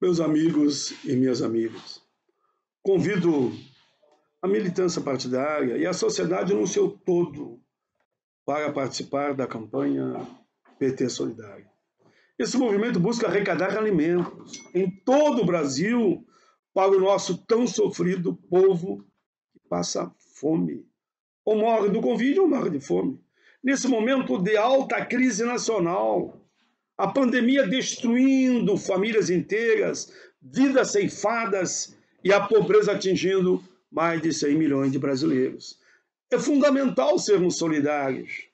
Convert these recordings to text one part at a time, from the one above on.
Meus amigos e minhas amigas, convido a militância partidária e a sociedade no seu todo para participar da campanha PT Solidário. Esse movimento busca arrecadar alimentos em todo o Brasil para o nosso tão sofrido povo que passa fome. Ou morre do Covid ou morre de fome. Nesse momento de alta crise nacional, a pandemia destruindo famílias inteiras, vidas ceifadas e a pobreza atingindo mais de 100 milhões de brasileiros. É fundamental sermos solidários.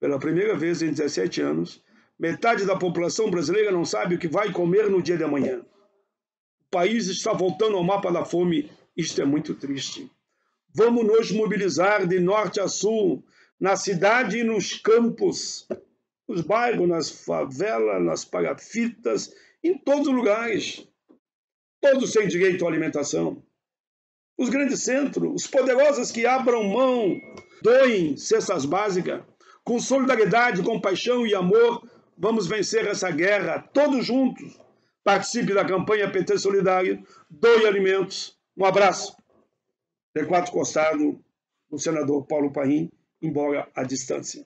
Pela primeira vez em 17 anos, metade da população brasileira não sabe o que vai comer no dia de amanhã. O país está voltando ao mapa da fome. Isto é muito triste. Vamos nos mobilizar de norte a sul, na cidade e nos campos, nos bairros, nas favelas, nas parafitas, em todos os lugares. Todos têm direito à alimentação. Os grandes centros, os poderosos que abram mão, doem cestas básicas. Com solidariedade, compaixão e amor, vamos vencer essa guerra, todos juntos. Participe da campanha PT Solidário, doe alimentos. Um abraço. De quatro costado, o senador Paulo Paim, embora à distância.